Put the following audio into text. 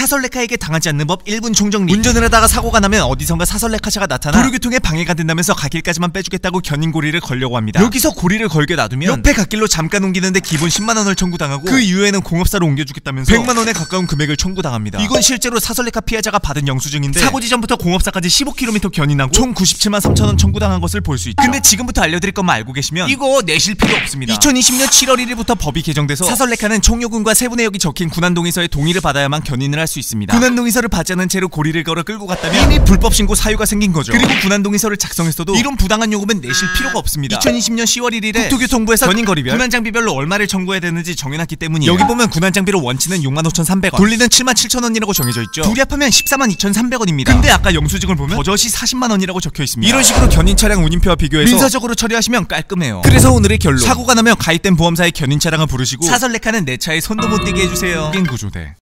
사설레카에게 당하지 않는 법 1분 총정리. 운전을 하다가 사고가 나면 어디선가 사설레카차가 나타나 도로교통에 방해가 된다면서 갓길까지만 빼주겠다고 견인고리를 걸려고 합니다. 여기서 고리를 걸게 놔두면 옆에 갓길로 잠깐 옮기는데 기본 10만원을 청구당하고 그 이후에는 공업사로 옮겨주겠다면서 100만원에 가까운 금액을 청구당합니다. 이건 실제로 사설레카 피해자가 받은 영수증인데 사고 지전부터 공업사까지 15km 견인하고 총 97만 3천원 청구당한 것을 볼 수 있죠. 근데 지금부터 알려드릴 것만 알고 계시면 이거 내실 필요 없습니다. 2020년 7월 1일부터 법이 개정돼서 사설레카는 총요금과 세부내역이 적힌 군안동의서의 동의를 받아야만 견인을 할수 있습니다. 군안동의서를 받지 않은 채로 고리를 걸어 끌고 갔다면 이미 불법 신고 사유가 생긴 거죠. 그리고 군안동의서를 작성했어도 이런 부당한 요금은 내실 필요가 없습니다. 2020년 10월 1일에 국토교통부에서 견인거리별 군안장비별로 얼마를 청구해야 되는지 정해놨기 때문이에요. 여기 보면 군안장비로 원치는 65,300원. 돌리는 77,000원이라고 정해져 있죠. 둘이 합하면 142,300원입니다. 근데 아까 영수증을 보면 버젓이 40만원이라고 적혀 있습니다. 이런 식으로 견인 차량 운임표와 비교해서 민사적으로 처리하시면 깔끔해요. 그래서 오늘의 결론. 사고가 나면 가입된 보험사의 견인 차량을 부르시고 사설레카는 내 차에 손도 못 대게 해주세요. 구조대